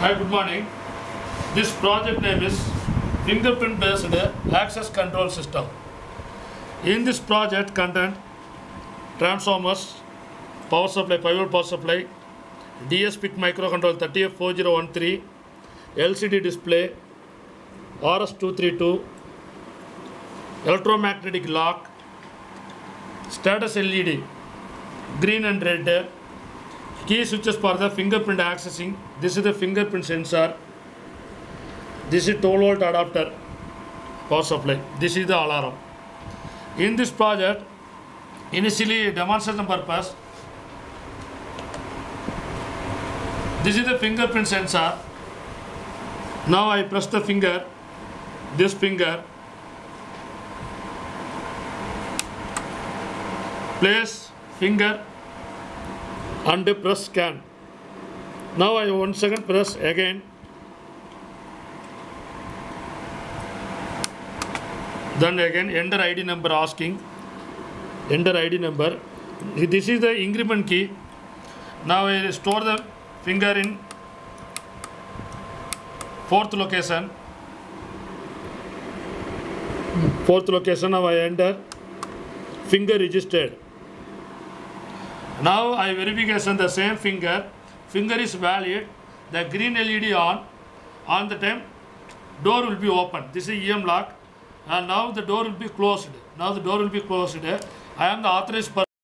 Hi, good morning. This project name is fingerprint based access control system. In this project content transformers, power supply, 5 volt power supply, DS PIC microcontroller 30F4013, LCD display, RS232, electromagnetic lock, status LED, green and red, key switches for the fingerprint accessing. This is the fingerprint sensor. This is 12 volt adapter power supply. This is the alarm. In this project, initially demonstration purpose, this is the fingerprint sensor. Now I press the finger, this finger, place finger and press scan. Now I one second press again. Then again enter ID number asking. Enter ID number. This is the increment key. Now I store the finger in fourth location. Fourth location now I enter finger registered. Now I verification the same finger. Finger is valid. The green LED on. On the time door will be open. This is EM lock. And now the door will be closed. Now the door will be closed. I am the authorized person.